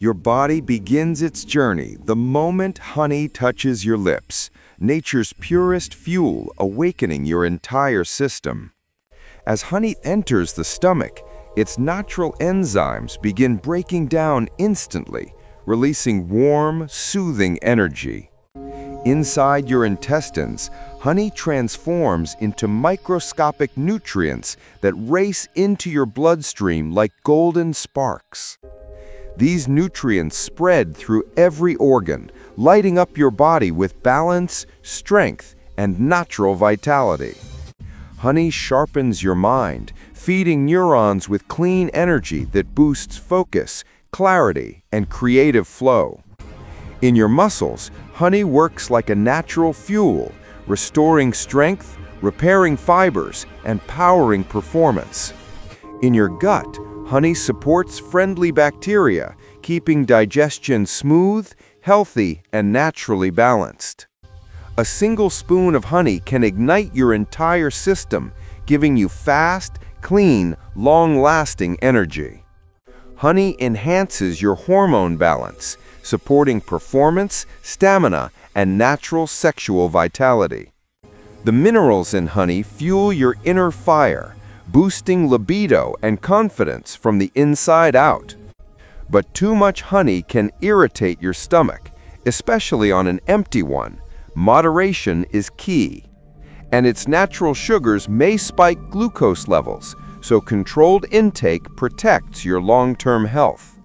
Your body begins its journey the moment honey touches your lips, nature's purest fuel awakening your entire system. As honey enters the stomach, its natural enzymes begin breaking down instantly, releasing warm, soothing energy. Inside your intestines, honey transforms into microscopic nutrients that race into your bloodstream like golden sparks. These nutrients spread through every organ, lighting up your body with balance, strength, and natural vitality. Honey sharpens your mind, feeding neurons with clean energy that boosts focus, clarity, and creative flow. In your muscles, honey works like a natural fuel, restoring strength, repairing fibers, and powering performance. In your gut, honey supports friendly bacteria, keeping digestion smooth, healthy, and naturally balanced. A single spoon of honey can ignite your entire system, giving you fast, clean, long-lasting energy. Honey enhances your hormone balance, supporting performance, stamina, and natural sexual vitality. The minerals in honey fuel your inner fire, boosting libido and confidence from the inside out. But too much honey can irritate your stomach, especially on an empty one. Moderation is key. And its natural sugars may spike glucose levels, so controlled intake protects your long-term health.